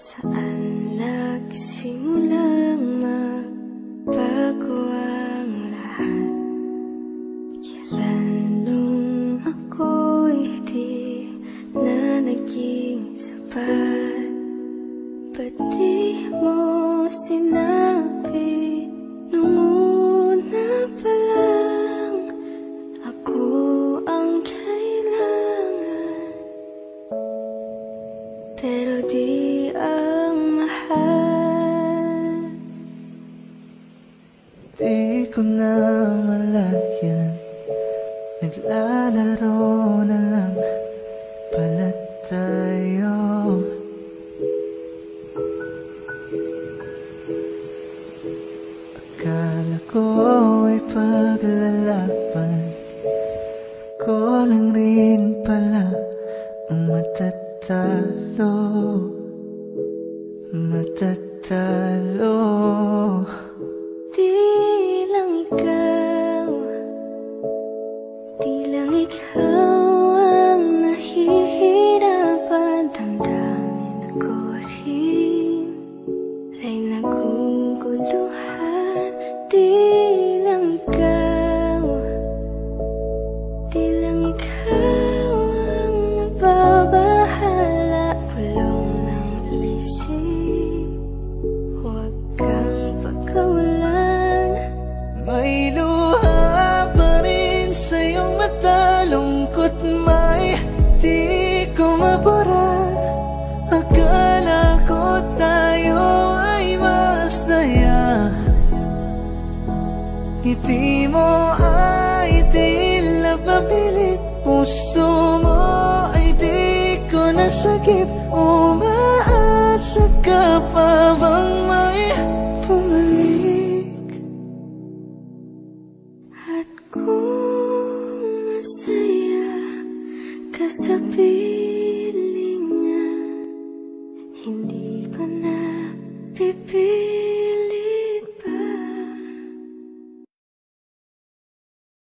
Saan nagsimulang magbago ang lahat? Kailan nung ako'y di na naging? Pero di ang mahal. Di ko na malayan Naglalaro na lang pala tayo. Akala ko ay paglalaban Ko lang rin matatalo. Matatalo. Di lang ikaw. Di lang ikaw Ngiti mo ay tila pabilit Puso mo ay di ko nasagip Umaasa ka pa bang may pumalik? At kung masaya ka sa piling